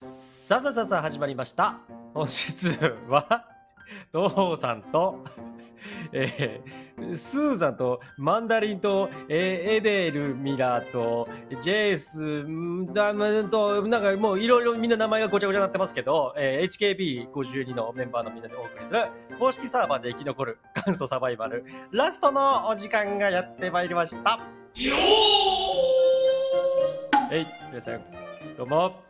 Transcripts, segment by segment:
さあさあさあ始まりました。本日は、東さんと、えースーザンとマンダリンと、えーエデルミラーとジェイスんダムとなんかもういろいろみんな名前がごちゃごちゃになってますけど、えー HKB52 のメンバーのみんなでお送りする公式サーバーで生き残る元祖サバイバルラストのお時間がやってまいりました。えい、皆さん、どうも。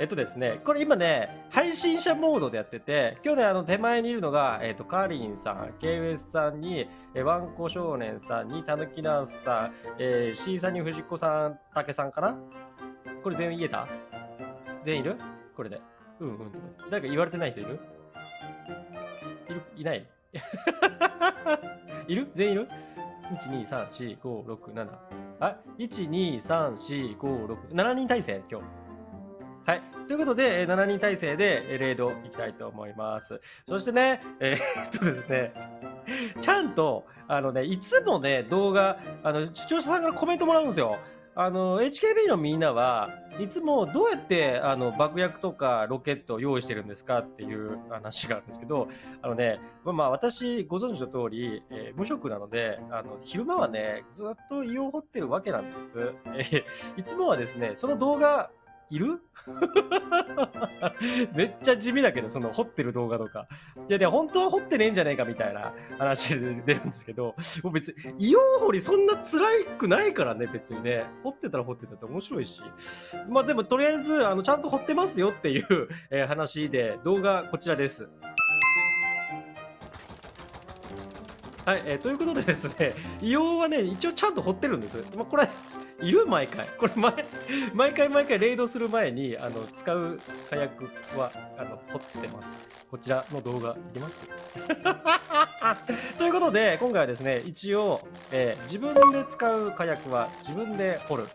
えっとですね、これ今ね、配信者モードでやってて、今日ね、あの手前にいるのが、えっと、カーリンさん、KOS さんに、えワンコ少年さんに、たぬきナースさん、えー、C さんに藤子さん、竹さんかな？これ全員言えた？全員いる？これで。うんうん。誰か言われてない人いる？いる？いない？いる？全員いる ?1、2、3、4、5、6、7。あ ?1、2、3、4、5、6、7人体制、今日。はい。ということで、7人体制でえーレイドいきたいと思います。そしてね、えーっとですね、ちゃんと、あのね、いつもね、動画、あの、視聴者さんからコメントもらうんですよ。あの、HKB のみんなはいつもどうやってあの爆薬とかロケットを用意してるんですかっていう話があるんですけど、あのね、まあまあ私ご存知の通り、えー無職なので、あの、昼間はね、ずっと胃を掘ってるわけなんです。えーいつもはですね、その動画、いる？めっちゃ地味だけど、その掘ってる動画とか。いや、で、本当は掘ってねえんじゃねえかみたいな話で出るんですけど、もう別に、硫黄掘りそんな辛くないからね、別にね。掘ってたら掘ってたって面白いし。まあでも、とりあえず、あの、ちゃんと掘ってますよっていう、えー話で、動画こちらです。はい、えーということでですね、硫黄はね、一応ちゃんと掘ってるんです。まあ、これ、いる毎回。これ毎、毎回毎回レイドする前に、あの、使う火薬は、あの、掘ってます。こちらの動画、いきます？ということで、今回はですね、一応、えー自分で使う火薬は自分で掘る。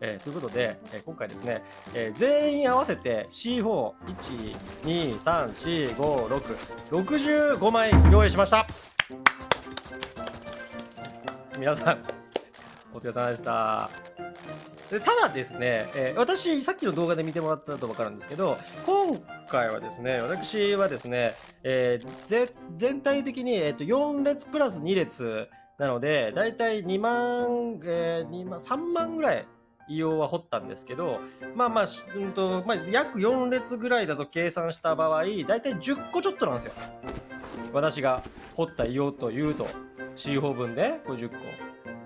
えーということで、えー今回ですね、えー全員合わせて C4、1、2、3、4、5、6、65枚用意しました。皆さん、お疲れ様でした。でただですね、えー私、さっきの動画で見てもらったと分かるんですけど、今回はですね、私はですね、えーぜ全体的に、えー、と4列プラス2列なので、だいたい2万、えー2万、3万ぐらい。硫黄は掘ったんですけど、まあまあ、うんとまあ、約4列ぐらいだと計算した場合、だいたい10個ちょっとなんですよ。私が掘った硫黄というと、C 法分で50個。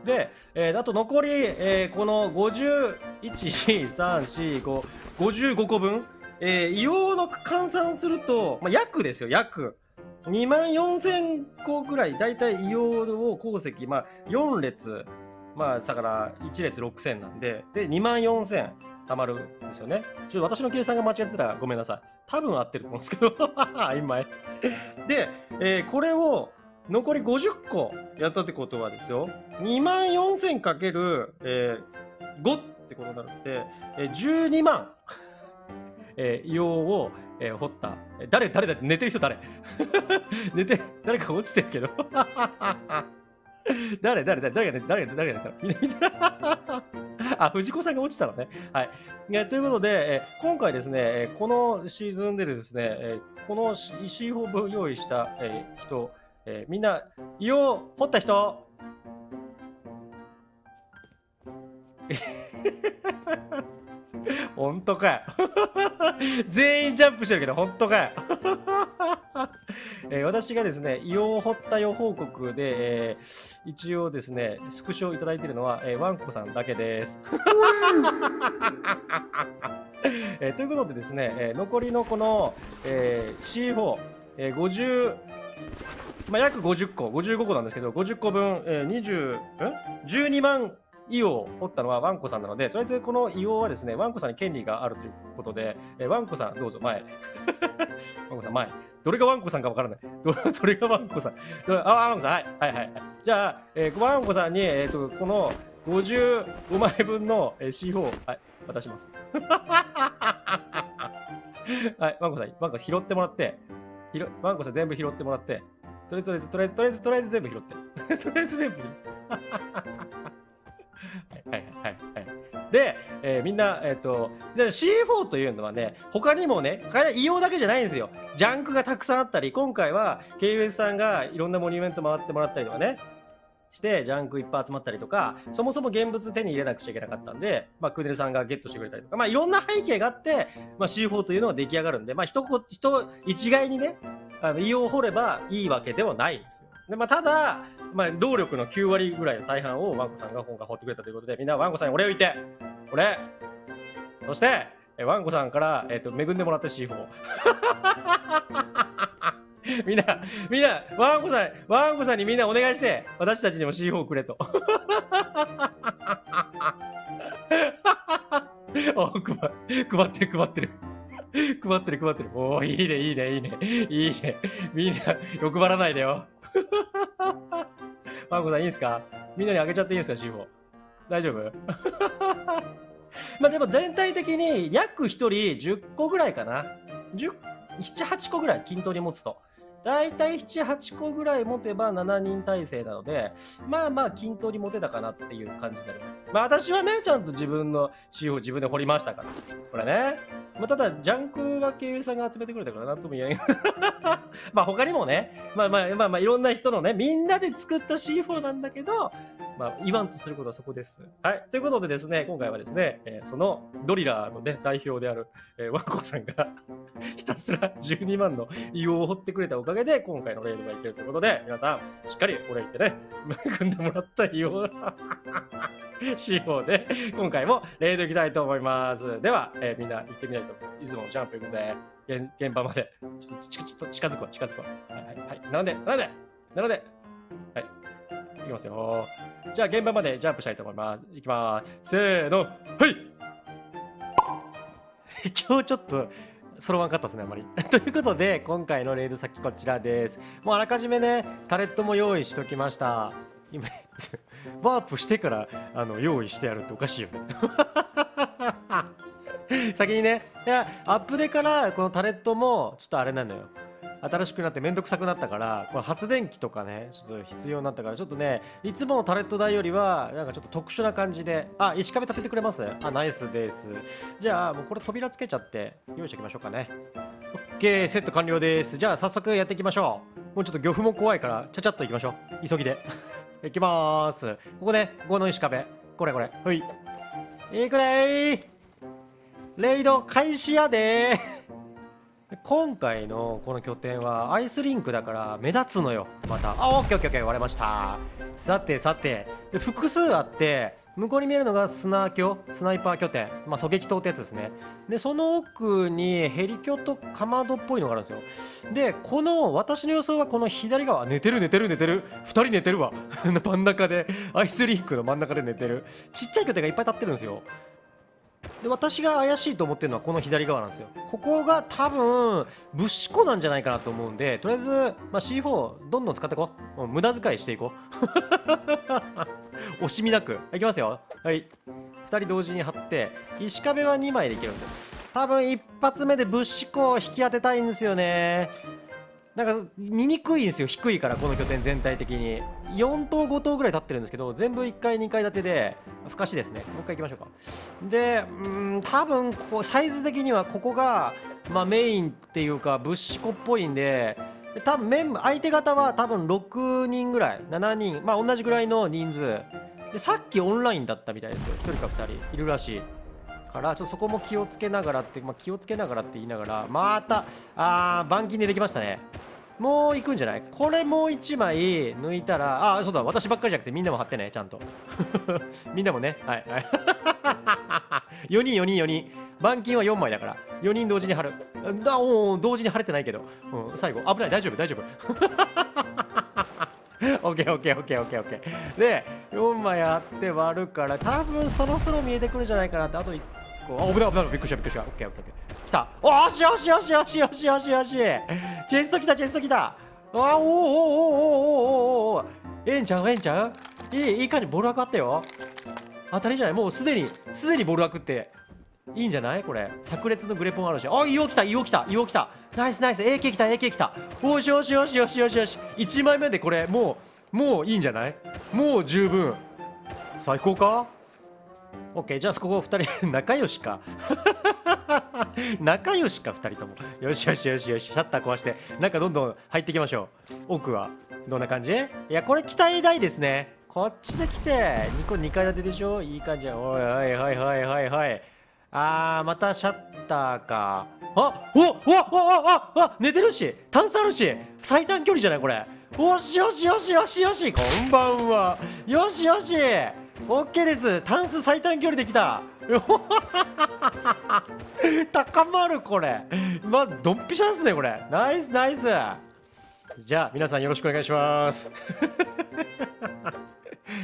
で、えーあと残り、えーこの5123455個分、えー、硫黄の換算すると、まあ、約ですよ、約。2万4000個ぐらい、だいたい硫黄を鉱石、まあ、4列、まあ、だから1列6000なんで、で、2万4000貯まるんですよね。ちょっと私の計算が間違ってたらごめんなさい。多分合ってると思うんですけど、曖昧。で、えーこれを残り50個やったってことはですよ、2万4000かける、えー5ってことになるんで、えー12万、えー、硫黄を、えー掘った。えー誰、誰だって寝てる人誰？寝て、誰か落ちてるけど。誰、誰、誰、誰が寝誰が誰が寝たの？みんな見てあ、藤子さんが落ちたのね。はい。えーということで、えー今回ですね、えーこのシーズンでですね、えーこの C 法を用意した、えー人、えーみんな、胃を掘った人？本当かよ。全員ジャンプしてるけど、本当かよ。えー私がですね、胃を掘った予報告で、えー一応ですね、スクショをいただいてるのは、えーワンコさんだけです。えーということでですね、えー残りのこの、えー C4、えー50、まあ、約50個、55個なんですけど、50個分、えー20、ん ?12 万イオを掘ったのはワンコさんなので、とりあえずこのイオはですね、ワンコさんに権利があるということで、えーワンコさんどうぞ前。ワンコさん 前。どれがワンコさんかわからない。どどれがワンコさん？あ、ワンコさん、はい。はいはい。じゃあ、えーワンコさんに、えー、とこの55枚分の、えー C4 を、はい、渡します。はい、ワンコさん、ワンコ拾ってもらって、ひろワンコさん全部拾ってもらって、とりあえず、とりあえず、とりあえず、とりあえず全部拾って。とりあえず全部拾って。はいはいはいはい。で、えーみんな、えっ、と、C4 というのはね、他にもね、異様だけじゃないんですよ。ジャンクがたくさんあったり、今回は KUS さんがいろんなモニュメント回ってもらったりとかね、して、ジャンクいっぱい集まったりとか、そもそも現物手に入れなくちゃいけなかったんで、まあ、クーネルさんがゲットしてくれたりとか、まあ、いろんな背景があって、まあ、C4 というのが出来上がるんで、まあ、人こ、人一概にね、あの、異様を掘ればいいわけではないんですよ。で、まあ、ただ、まあ、労力の9割ぐらいの大半をワンコさんが今回掘ってくれたということで、みんなワンコさんにお礼を言って、お礼そして、えワンコさんから、えっ、と、恵んでもらった C4。みんな、みんな、ワンコさん、ワンコさんにみんなお願いして、私たちにも C4 くれと。お配配ってる配ってる。配ってる配ってる。おーいいねいいねいいね。いいね。みんな欲張らないでよ。ワンコさんいいんすか？みんなにあげちゃっていいんですか C4。大丈夫？まあでも全体的に約1人10個ぐらいかな。10 7、8個ぐらい均等に持つと。だいたい7、8個ぐらい持てば7人体制なので、まあまあ均等に持てたかなっていう感じになります。まあ私はね、ちゃんと自分の仕様を自分で掘りましたから。これね。まあただ、ジャンクは経由さんが集めてくれたからなんとも言えない。まあ他にもね、まあまあまあまあいろんな人のね、みんなで作った C4 なんだけど、まあ言わんとすることはそこです。はい。ということでですね、今回はですね、えーそのドリラーのね、代表である、えーワンコさんが ひたすら12万の硫黄を掘ってくれたおかげで、今回のレイドがいけるということで、皆さん、しっかりお礼言ってね、組んでもらった硫黄 仕様で、今回もレイド行きたいと思います。では、えーみんな行ってみたいと思います。いつもジャンプ行くぜ。現現場まで。ちょっとちょっと近づくわ、近づくわ。はいはいはい。並んで、並んで、並んで。はい。きますよ。じゃあ現場までジャンプしたいと思います。いきます。せーの、はい 今日ちょっと、そろわんかったですね、あまり。ということで、今回のレイド先こちらです。もうあらかじめね、タレットも用意しときました。今、ワープしてからあの用意してやるっておかしいよね。先にね、いや、アップデからこのタレットもちょっとあれなのよ。新しくなってめんどくさくなったから、この発電機とかね、ちょっと必要になったから、ちょっとね、いつものタレット台よりは、なんかちょっと特殊な感じで、あ、石壁立ててくれます？あ、ナイスです。じゃあ、もうこれ扉つけちゃって、用意しておきましょうかね。OK、セット完了です。じゃあ、早速やっていきましょう。もうちょっと漁夫も怖いから、ちゃちゃっといきましょう。急ぎで。いきまーす。ここね、ここの石壁。これこれ。はい。いくでーレイド開始やでー今回のこの拠点はアイスリンクだから目立つのよ。また。あオッケーオッケーオッケー。割れました。さてさて。で複数あって向こうに見えるのがスナー拠スナイパー拠点。まあ狙撃塔ってやつですね。でその奥にヘリ拠とかまどっぽいのがあるんですよ。でこの私の予想はこの左側。寝てる寝てる寝てる。2人寝てるわ。真ん中で。アイスリンクの真ん中で寝てる。ちっちゃい拠点がいっぱい立ってるんですよ。で私が怪しいと思ってるのはこの左側なんですよ。ここが多分物資庫なんじゃないかなと思うんでとりあえず、まあ、C4 どんどん使っていこう。無駄遣いしていこう。惜しみなく。いきますよ。はい。2人同時に貼って石壁は2枚でいけるんで。多分一発目で物資庫を引き当てたいんですよね。なんか見にくいんですよ低いからこの拠点全体的に。4棟5棟ぐらい立ってるんですけど全部1階2階建てでふかしですね。もう一回行きましょうか。でうん多分こうサイズ的にはここが、まあ、メインっていうか物資庫っぽいんでで多分メン相手方は多分6人ぐらい7人まあ同じぐらいの人数。でさっきオンラインだったみたいですよ。1人か2人。いるらしいからちょっとそこも気をつけながらって、まあ、気をつけながらって言いながらまたあー板金でできましたね。もう行くんじゃない？これもう1枚抜いたらあそうだ私ばっかりじゃなくてみんなも貼ってねちゃんと。みんなもねはいはい。4人4人4人。板金は4枚だから。4人同時に貼る。だおー同時に貼れてないけど、うん、最後。危ない大丈夫大丈夫。オッケーオッケーオッケーオッケーオッケー。で4枚あって割るから多分そろそろ見えてくるんじゃないかなって。あと1個あ危ない危ないびっくりしたびっくりした。オッケーオッケーオッケー。来た。およしよしよしよしよしよしよしチェスト来たチェスト来た。あおーおーおーおーおーおーおええんちゃう？ええんちゃう？いいいい感じボール枠あったよ。当たりじゃない？もうすでにすでにボール枠っていいんじゃない？これ。炸裂のグレポンあるし。あ硫黄来た硫黄来た硫黄来た。ナイスナイス。AK 来た AK 来た。おしよしよしよしよしよし。1枚目でこれもうもういいんじゃない？もう十分。最高か？オッケーじゃあここ2人仲良しか。仲良しか2人とも。よしよしよしよし。シャッター壊して。中どんどん入っていきましょう。奥はどんな感じ？いやこれ期待大ですね。こっちで来て。2個2階建てでしょ？いい感じや。おいおいおいおいおいおい。あーまたシャッターか。あおおおおおお寝てるし。炭素あるし。最短距離じゃないこれ。よしよしよしよしよし。こんばんは。よしよし。オッケーです。タンス最短距離できた。高まるこれ。まあドンピシャですねこれ。ナイスナイス。じゃあ皆さんよろしくお願いします。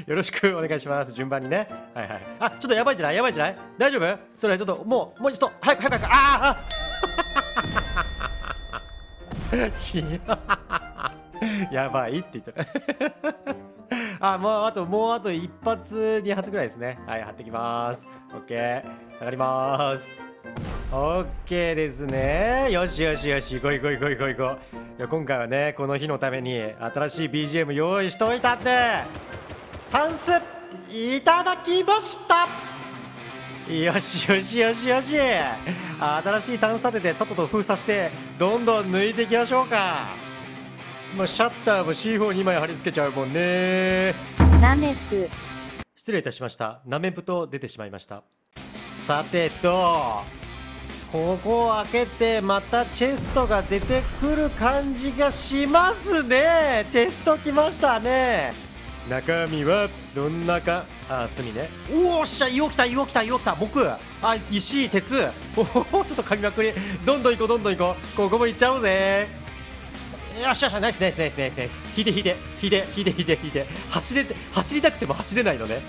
よろしくお願いします。順番にね。はいはい。あちょっとやばいんじゃない？やばいんじゃない？大丈夫？それちょっともうもうちょっと早く早く早く。ああ やばいって言った。あ、もうあと、もうあと一発、二発ぐらいですね。はい、貼ってきます。オッケー。下がります。オッケーですね。よしよしよし、行こう行こう行こう行こう行こう。いや今回はね、この日のために新しい BGM 用意しといたんで、タンス、いただきましたよしよしよしよし新しいタンス立ててとっとと封鎖してどんどん抜いていきましょうかまあ、シャッターも C42 枚貼り付けちゃうもんね。ナメプ失礼いたしました。ナメプと出てしまいました。さてとここを開けてまたチェストが出てくる感じがしますね。チェスト来ましたね。中身はどんなか？あ隅ね。おおっしゃ岩来た岩来た岩来た。木あ石鉄。おおちょっと噛みまくり。どんどん行こうどんどん行こう。ここも行っちゃおうぜよしよしナイスナイスナイスナイスナイス。引いて引いて引いて引いて引いて引いて。走れて走りたくても走れないのね。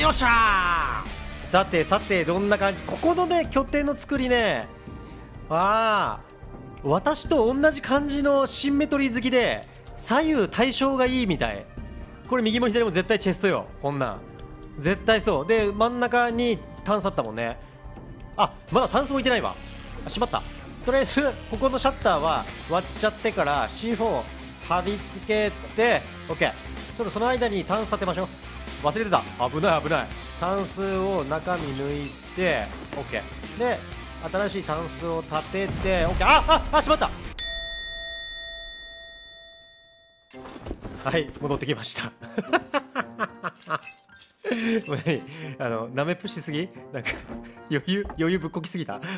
よっしゃさてさてどんな感じ？ここのね拠点の作りね。ああ。私と同じ感じのシンメトリー好きで左右対称がいいみたい。これ右も左も絶対チェストよこんなん。絶対そう。で真ん中にタンスあったもんね。あまだタンス置いてないわ。あしまった。とりあえずここのシャッターは割っちゃってから C4 貼り付けて OK ちょっとその間にタンス立てましょう。忘れてた。危ない危ない。タンスを中身抜いて OK で新しいタンスを立てて OK あああしまった。はい戻ってきました。あのなめぷしすぎ？なんか余裕余裕ぶっこきすぎた？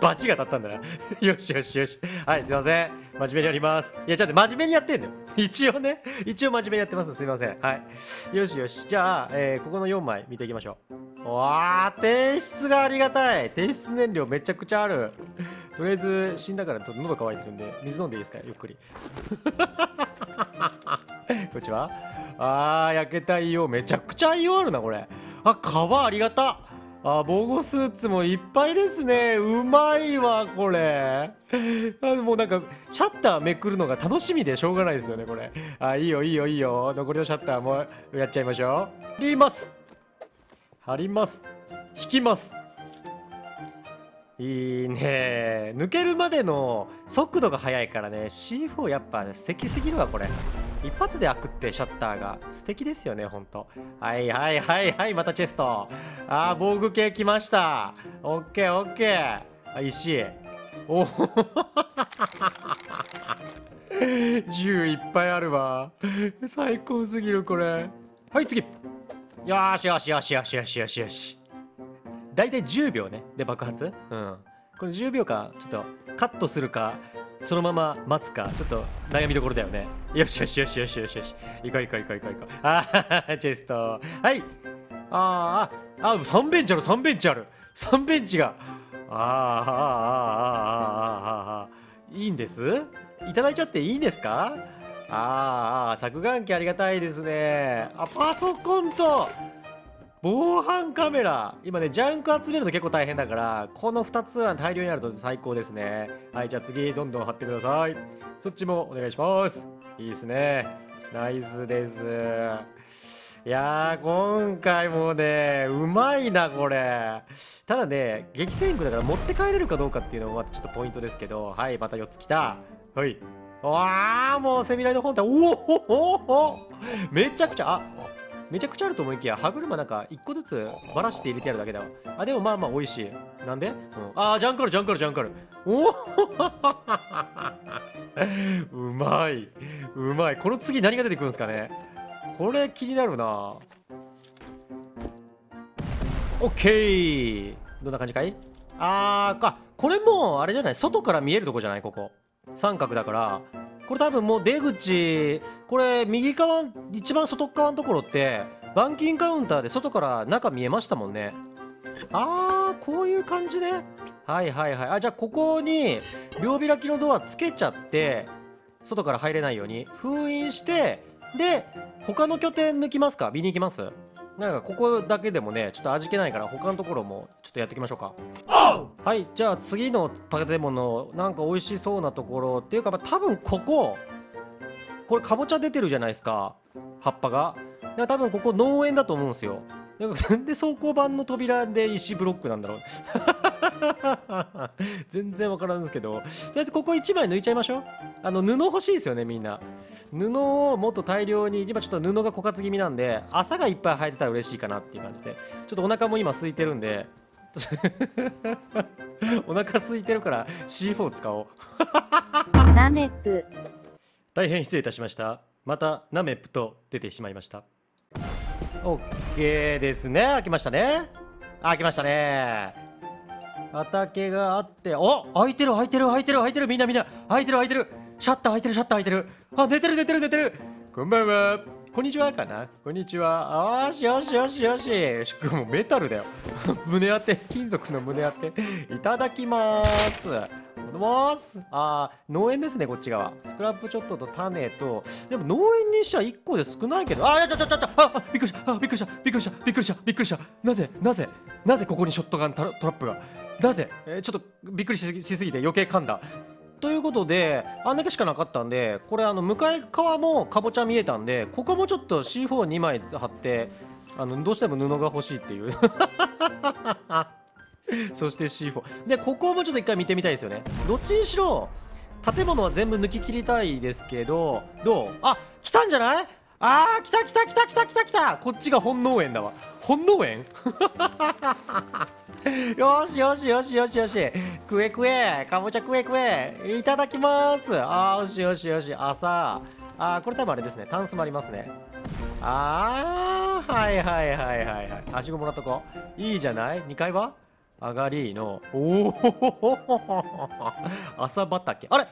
バチが当たったんだな。よしよしよし。はいすいません。真面目にやります。いやちょっと真面目にやってんのよ。一応ね一応真面目にやってます。すいません。はい。よしよし。じゃあ、えー、ここの4枚見ていきましょう。わあ提出がありがたい。提出燃料めちゃくちゃある。とりあえず死んだからちょっと喉乾いてるんで水飲んでいいですか？ゆっくり。こんにちは？あー焼けた硫黄めちゃくちゃ硫黄あるなこれ。あ皮ありがた。あ防護スーツもいっぱいですね。うまいわこれ。あもうなんかシャッターめくるのが楽しみでしょうがないですよねこれ。あいいよいいよいいよ。残りのシャッターもやっちゃいましょう。貼ります。貼ります。引きます。いいね。抜けるまでの速度が速いからね。C4 やっぱ、ね、素敵すぎるわこれ。一発で開くってシャッターが素敵ですよねほんとはいはいはいはいまたチェスト。あー防具系来ました。オッケーオッケー。あ石。おお 銃いっぱいあるわ。最高すぎるこれ。はい次。よしよしよしよしよしよしよし。大体10秒ね。で爆発？うん。これ10秒間ちょっとカットするかそのまま待つかちょっと悩みどころだよね。よしよしよしよしよしよし。行こう行こう行こう行こう行こう。ああ、チェスト。はい。ああ、ああ、3ベンチある、3ベンチある。3ベンチが。ああ、ああ、ああ、あああ、いいんです？いただいちゃっていいんですか？ああ、削眼機ありがたいですね。あ、パソコンと防犯カメラ今ねジャンク集めると結構大変だからこの2つは大量にあると最高ですねはいじゃあ次どんどん貼ってくださいそっちもお願いしますいいですね。ナイスです。いやー今回もねうまいなこれ。ただね激戦区だから持って帰れるかどうかっていうのもまたちょっとポイントですけどはいまた4つ来た。はい。わあもうセミライの本体おおめちゃくちゃあめちゃくちゃあると思いきや歯車なんか1個ずつばらして入れてやるだけだわ。あでもまあまあ美味しい。なんで、うん、あージャンカルジャンカルジャンカル。おお うまい。うまい。この次何が出てくるんですかね？これ気になるな。オッケー。どんな感じかい？あーかこれもあれじゃない？外から見えるとこじゃない？ここ。三角だから。これ多分もう出口これ右側一番外側のところって板金カウンターで外から中見えましたもんね。あーこういう感じね。はいはいはい。あじゃあここに両開きのドアつけちゃって外から入れないように封印してで他の拠点抜きますか？見に行きます？なんかここだけでもねちょっと味気ないから他のところもちょっとやっていきましょうか。はいじゃあ次の建物なんか美味しそうなところっていうか、まあ、多分こここれかぼちゃ出てるじゃないですか葉っぱが。だ多分ここ農園だと思うんですよ。なんで走行板の扉で石ブロックなんだろう。全然わからんですけど。とりあえずここ1枚抜いちゃいましょう。あの布欲しいですよねみんな。布をもっと大量に今ちょっと布が枯渇気味なんで朝がいっぱい生えてたら嬉しいかなっていう感じで。ちょっとお腹も今空いてるんで お腹空いてるから C4 使おう。ナメプ。大変失礼いたしました。またナメップと出てしまいました。OK ですね。開きましたね。開きましたね。畑があってお開いてる開いてる開いてる開いてる。みんなみんな。開いてる開いてる。シャッター開いてるシャッター開いてる。あ寝てる寝てる寝てる。こんばんはこんにちはかな？こんにちは。よしよしよしよし。しかもメタルだよ。胸当て。金属の胸当て。いただきます。ます。あー農園ですねこっち側。スクラップちょっとと種と。でも農園にしちゃ1個で少ないけど。あーちょちょちょちょああびっくりした。びっくりした。びっくりした。びっくりした。びっくりした。なぜなぜなぜここにショットガントラップが？なぜ、えーちょっとびっくりししすぎて余計噛んだ。ということであんだけしかなかったんでこれあの向かい側もかぼちゃ見えたんでここもちょっと C42 枚貼ってあのどうしても布が欲しいっていう。そして C4 でここもちょっと一回見てみたいですよね。どっちにしろ建物は全部抜き切りたいですけどどう？あ来たんじゃない？あー来た来た来た来た来た。来たこっちが本農園だわ。本農園？よしよしよしよしよし。食え食え。かぼちゃ食え食え。いただきます。あーよしよしよし。朝。あーこれ多分あれですね。タンスもありますね。あーはいはいはいはいはい。はしごもらっとこいいじゃない？2階は？上がりの。おお 朝畑。あれ？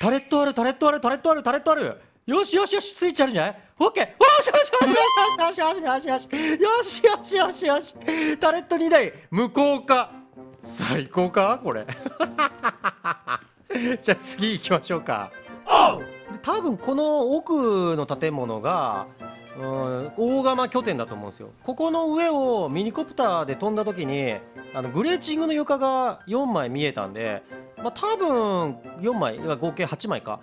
タレットあるタレットあるタレットあるタレットある。よしよしよしスイッチあるんじゃない？オッケーよしよしよしよしよしよしよしよしよしよしよしタレット2台無効化最高かこれじゃあ次行きましょうか多分この奥の建物がうん大釜拠点だと思うんですよここの上をミニコプターで飛んだ時にあのグレーチングの床が4枚見えたんでまあ多分4枚合計8枚か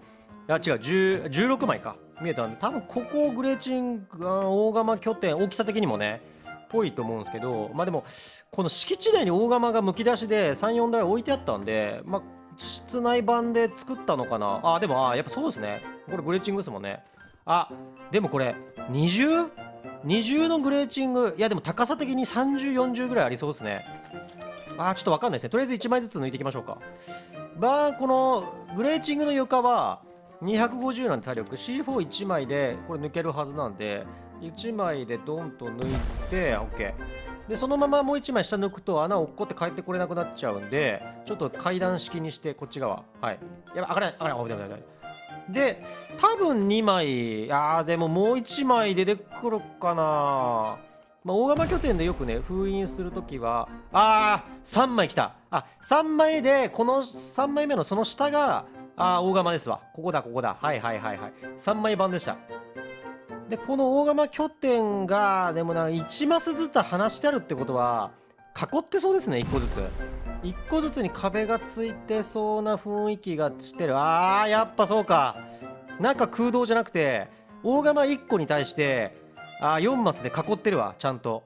いや違う16枚か。見えたんで多分ここグレーチング大釜拠点大きさ的にもねぽいと思うんですけどまあでもこの敷地内に大釜がむき出しで34台置いてあったんでまあ室内版で作ったのかな。あでもあやっぱそうですね。これグレーチングですもんね。あでもこれ二重？二重のグレーチングいやでも高さ的に3040ぐらいありそうですね。あちょっとわかんないですね。とりあえず1枚ずつ抜いていきましょうか。まあこのグレーチングの床は250なんで体力。C41 枚でこれ抜けるはずなんで1枚でドンと抜いて OK でそのままもう1枚下抜くと穴落っこって帰ってこれなくなっちゃうんでちょっと階段式にしてこっち側。はい。やば開かない。開かない。危ない危ないで多分2枚。いやーでももう1枚出てくるかな。まあ、大釜拠点でよくね封印するときはあー3枚来た。あ3枚でこの3枚目のその下があー大釜ですわ。ここだここだ。はいはいはいはい。3枚版でした。でこの大釜拠点がでもな1マスずつ離してあるってことは囲ってそうですね1個ずつ。1個ずつに壁がついてそうな雰囲気がしてる。あーやっぱそうか。なんか空洞じゃなくて大釜1個に対してあ4マスで囲ってるわちゃんと。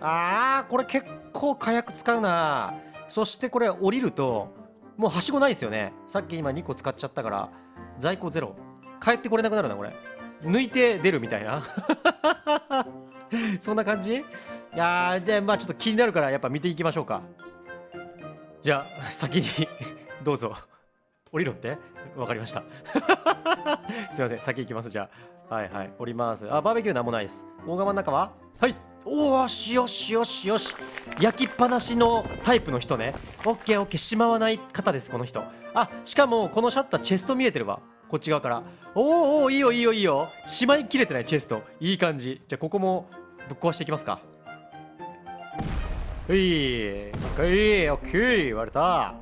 あーこれ結構火薬使うな。そしてこれ降りるともうはしごないですよね。さっき今2個使っちゃったから。在庫ゼロ。帰ってこれなくなるなこれ。抜いて出るみたいな。そんな感じ？いやーでまあちょっと気になるからやっぱ見ていきましょうか。じゃあ先に どうぞ。降りろって？わかりました。すいません先行きます。じゃあ。はいはい降ります。あバーベキューなんもないです。大釜の中は？はい。おーしよしよしよし。焼きっぱなしのタイプの人ね。オッケーオッケー。しまわない方ですこの人。あしかもこのシャッターチェスト見えてるわ。こっち側から。おーおーいいよいいよいいよ。しまいきれてないチェスト。いい感じ。じゃあここもぶっ壊していきますか。はいはいオッケー割れた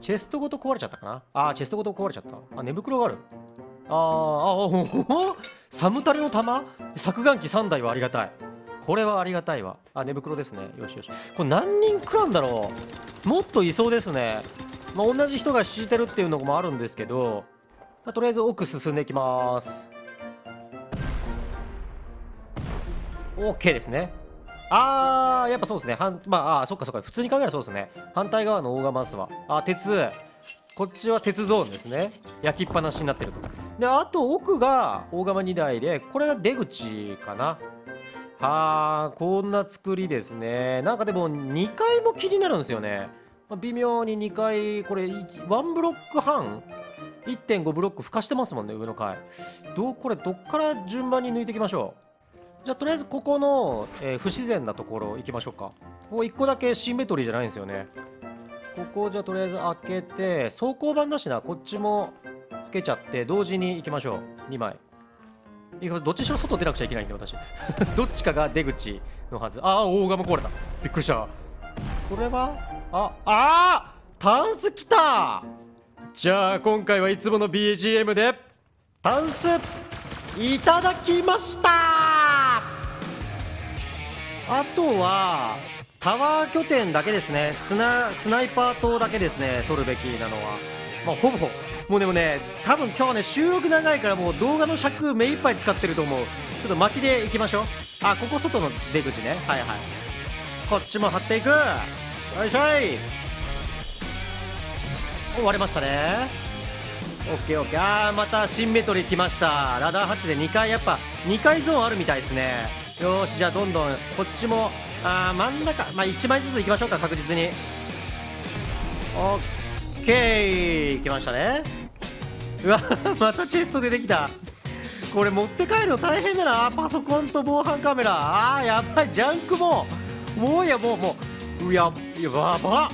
チェストごと壊れちゃったかなあーチェストごと壊れちゃったあ寝袋があるあーあおおサムタレの玉削岩機3台はありがたいこれはありがたいわ。あ寝袋ですね。よしよし。これ何人くらんだろう。もっといそうですね。まあ、同じ人が敷いてるっていうのもあるんですけど、まあ、とりあえず奥進んでいきます。OK ですね。あーやっぱそうですね。反まああそっかそっか。普通に考えたらそうですね。反対側の大釜スはあ鉄。こっちは鉄ゾーンですね。焼きっぱなしになってるとであと奥が大釜2台でこれが出口かな。はあこんな作りですね。なんかでも2階も気になるんですよね、まあ微妙に2階これ1ブロック半？1.5ブロック孵化してますもんね上の階。どうこれどっから順番に抜いていきましょう？じゃあとりあえずここの、えー不自然なところ行きましょうか。ここ1個だけシンメトリーじゃないんですよね。ここじゃあとりあえず開けて走行版だしなこっちもつけちゃって同時に行きましょう。2枚。どっちにしろ外出なくちゃいけないんで私。どっちかが出口のはず。ああ大釜壊れた。びっくりした。これはああータンス来た。じゃあ今回はいつもの BGM でタンスいただきました。あとはタワー拠点だけですね。スナスナイパー塔だけですね。取るべきなのは。まあほぼ。もうでもね多分今日はね収録長いからもう動画の尺目いっぱい使ってると思う。ちょっと巻きでいきましょう。あここ外の出口ね。はいはい。こっちも張っていく。よいしょい。終わりましたね。オッケーオッケー。あーまたシンメトリー来ました。ラダー8で2回やっぱ2回ゾーンあるみたいですね。よーしじゃあどんどんこっちもあー真ん中。まあ1枚ずつ行きましょうか確実に。オッケー行きましたね。うわ またチェスト出てきた。これ持って帰るの大変だな。パソコンと防犯カメラ。あーやばい。ジャンクも。もういやもうもう。うややば。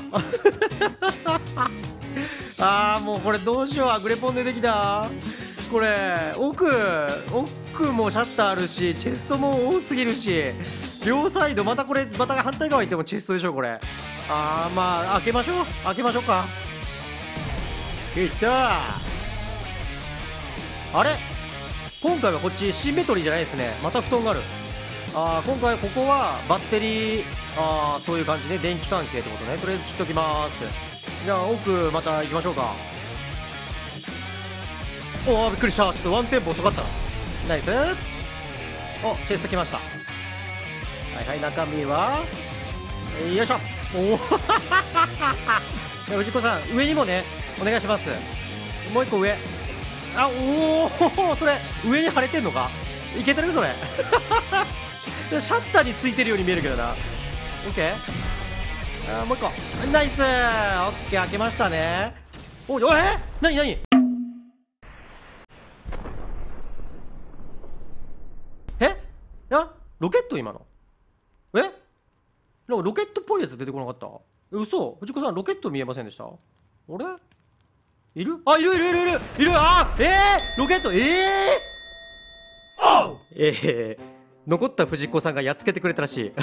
あーもうこれどうしよう。アグレポン出てきた。これ奥奥もシャッターあるしチェストも多すぎるし。両サイドまたこれまた反対側行ってもチェストでしょこれ。あーまあ開けましょう。開けましょうか。いった。あれ？今回はこっちシンメトリーじゃないですね。また布団がある。あ今回ここはバッテリーあーそういう感じで電気関係ってことね。とりあえず切っときます。じゃあ奥また行きましょうか。おおびっくりした。ちょっとワンテンポ遅かった。なナイス。おチェスト来ました。はいはい中身は？よいしょ。おお 藤子さん上にもねお願いします。もう一個上。あおお それ上に腫れてんのか？いけてる？それ。シャッターについてるように見えるけどな。オッケーあーもう一個。ナイス！オッケー開けましたね。おおえなになにえ？あ？ロケット今の？え？なんかロケットっぽいやつ出てこなかった？嘘？藤子さんロケット見えませんでした？あれ？いる？あいるいるいるいるいる。あえー、ロケット？ええー、えー、残った藤子さんがやっつけてくれたらしい。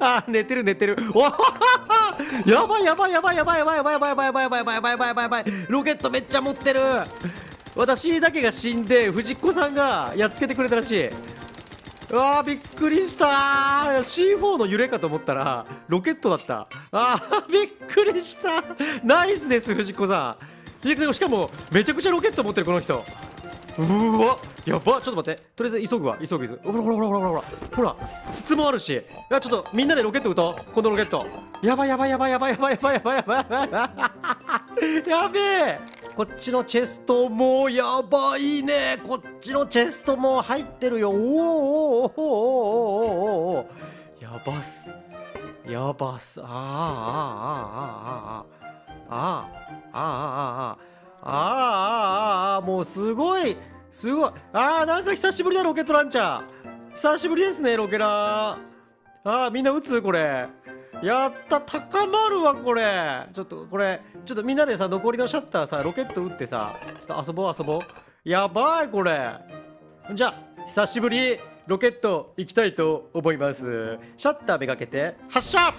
あー寝てる寝てる。お やばいやばいやばいやばいやばいやばいやばいやばいやばいやばいやばいやばいやばいやばいやばいロケットめっちゃ持ってる私だけが死んで藤子さんがやっつけてくれたらしいうわーびっくりしたー。C4 の揺れかと思ったらロケットだった。あーびっくりした。ナイスです藤子さん。しかもめちゃくちゃロケット持ってるこの人。うわやばちょっと待って。とりあえず急ぐわ。急ぐ急ぐ。ほらほらほらほらほら。ほらほら筒もあるし。いやちょっとみんなでロケット撃とう。このロケット。やばいやばいやばいやばいやばいやばいやばいやばいやばい。やべえ。こっちのチェストもやばいね。こっちのチェストも入ってるよ。おーおーおーおーおー。おーおーやばっす。やばっす。あーあーあーあーあーあーあーあー。あーあーあーあー。もうすごい。すごい。あーなんか久しぶりだロケットランチャー。久しぶりですねロケラー。あーみんな撃つ？これ。やった高まるわこれ。ちょっとこれちょっとみんなでさ残りのシャッターさロケット撃ってさちょっと遊ぼう遊ぼう。やばいこれ。じゃあ久しぶりロケット行きたいと思います。シャッターめがけて発射!か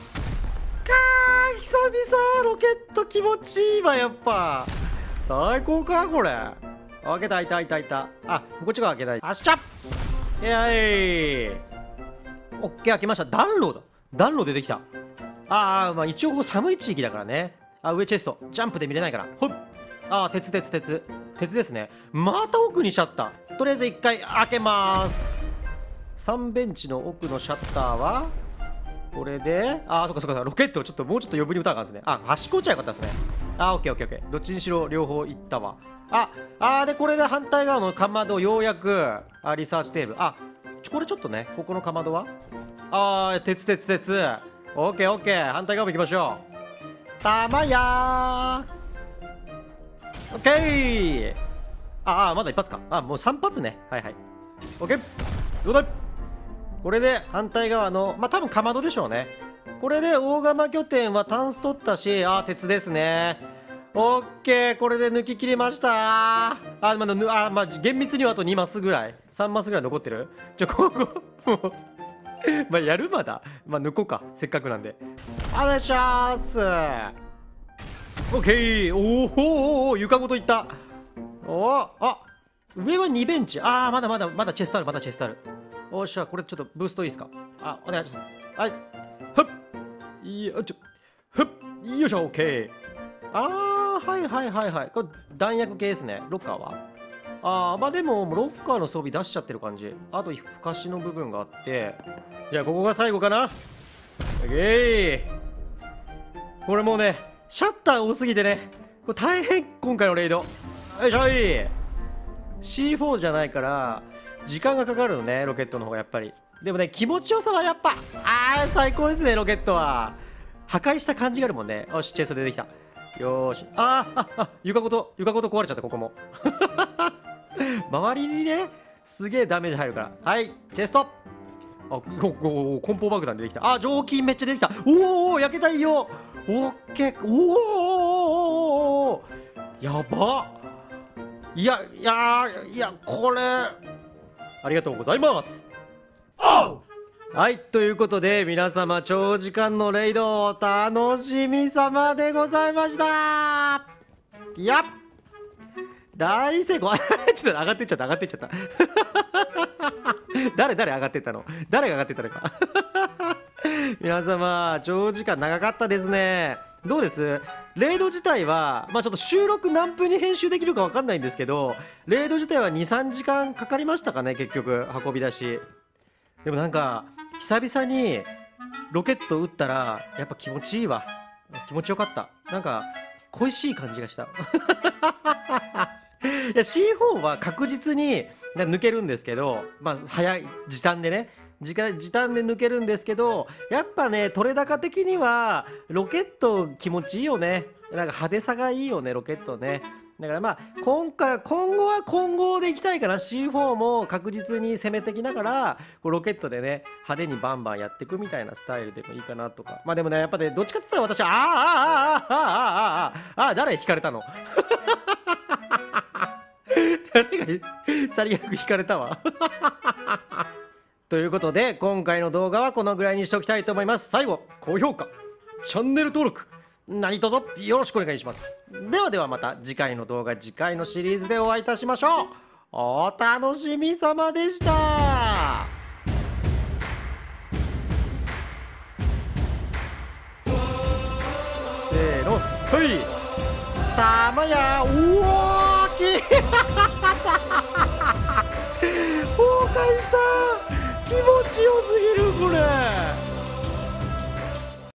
ー久々ロケット気持ちいいわやっぱ。最高かこれ。開けた開いた開いた。いたあこっちが開けない。発射!いやいオッケー開けました。暖炉だ暖炉出てきた。ああまあ一応ここ寒い地域だからね。あ上チェスト。ジャンプで見れないから。ほっあー鉄鉄鉄。鉄ですね。また奥にシャッター。とりあえず一回開けます。3ベンチの奥のシャッターはこれであーそっかそっか。ロケットをちょっともうちょっと余分に打たなあかんですね。あ端っこ打ちゃよかったですね。あーオッケーオッケーオッケー。どっちにしろ両方いったわ。ああーでこれで反対側のかまどようやくあリサーチテーブル。あちょこれちょっとねここのかまどはあー鉄鉄鉄。オッケーオッケー。反対側も行きましょう。たまやオッケー。ああまだ一発か。あもう3発ね。はいはい。オッケー。どうだこれで反対側のまあ多分かまどでしょうね。これで大釜拠点はタンス取ったしあー鉄ですね。オッケー。これで抜き切りました。あまだぬあまあ厳密にはあと2マスぐらい。3マスぐらい残ってる？じゃここもう まあやるまだ。まあ抜こうか。せっかくなんで。お願いします。オッケー。おーおーおー床ごといった。おーあ上は2ベンチ。ああまだまだまだチェストあるまだチェストある。おっしゃこれちょっとブーストいいですか？あお願いします。はい。ふっいいよちょ。ふっよいしょオッケー。あーはいはいはいはい。これ弾薬系ですね。ロッカーは？あーまあでもロッカーの装備出しちゃってる感じ。あとふかしの部分があって。じゃあここが最後かな。オッケー。これもうねシャッター多すぎてね。これ大変今回のレイド。よいしょい。C4 じゃないから時間がかかるのねロケットの方がやっぱり。でもね気持ちよさはやっぱあー最高ですねロケットは。破壊した感じがあるもんね。よしチェスト出てきた。よーし。あーああ床ごと床ごと壊れちゃったここも。周りにねすげえダメージ入るから。はいチェスト。あおおお梱包爆弾出てきた。あ蒸気めっちゃ出てきた。おーおー焼けたいいよ。オッケー。おーおーおやば。いやいやいやこれありがとうございます。はいということで皆様長時間のレイドお楽しみ様でございました。いや大成功。ちょっと上がってっちゃった上がってっちゃった。誰誰上がってったの？誰が上がってったのか？皆様長時間長かったですね。どうです？レイド自体はまあちょっと収録何分に編集できるか分かんないんですけどレイド自体は23時間かかりましたかね？結局運び出し。でもなんか久々にロケット撃ったらやっぱ気持ちいいわ。気持ちよかった。なんか恋しい感じがした。いや C4 は確実に抜けるんですけどまあ早い時短でね。時間時短で抜けるんですけどやっぱね取れ高的にはロケット気持ちいいよね。なんか派手さがいいよねロケットね。だからまあ今回今後は今後でいきたいから C4 も確実に攻めてきながらこうロケットでね派手にバンバンやっていくみたいなスタイルでもいいかなとか。まあでもねやっぱねどっちかって言ったら私はあーあーあーあーあーあーあー誰引かれたの誰がさりげなく引かれたわ。ということで今回の動画はこのぐらいにしておきたいと思います。最後高評価チャンネル登録何卒よろしくお願いします。ではではまた次回の動画次回のシリーズでお会いいたしましょう。お楽しみ様でした。せーのはい。たまやうお 崩壊した。気持ちよすぎるこれ。